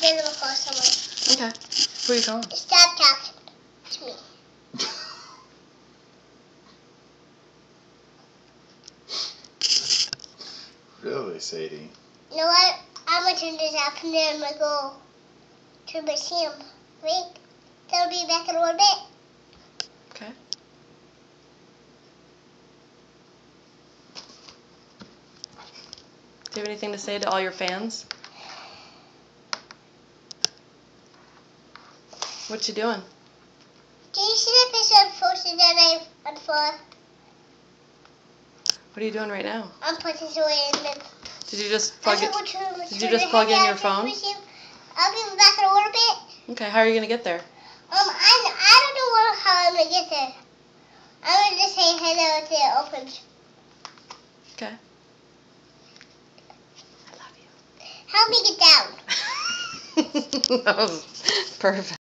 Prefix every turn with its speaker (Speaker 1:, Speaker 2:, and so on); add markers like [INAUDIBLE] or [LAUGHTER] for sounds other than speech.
Speaker 1: Then I'm gonna call someone.
Speaker 2: Okay. Where are you going?
Speaker 1: Stop talking to me. [LAUGHS]
Speaker 3: Really, Sadie?
Speaker 1: You know what? I'm gonna turn this off and then I'm gonna go to my sim. Wait. They'll be back in a little bit.
Speaker 2: Okay. Do you have anything to say to all your fans? What you doing?
Speaker 1: Did you see the episode posted that I on for?
Speaker 2: What are you doing right now?
Speaker 1: I'm putting it away in the.
Speaker 2: Did you just plug it? Did you just plug in your phone?
Speaker 1: and push him. I'll be back in a little bit.
Speaker 2: Okay. How are you gonna get there?
Speaker 1: Um, I, I don't know what, how I'm gonna get there. I'm gonna just say hello if it opens.
Speaker 2: Okay. I love you.
Speaker 1: Help me get down. [LAUGHS]
Speaker 2: that was perfect.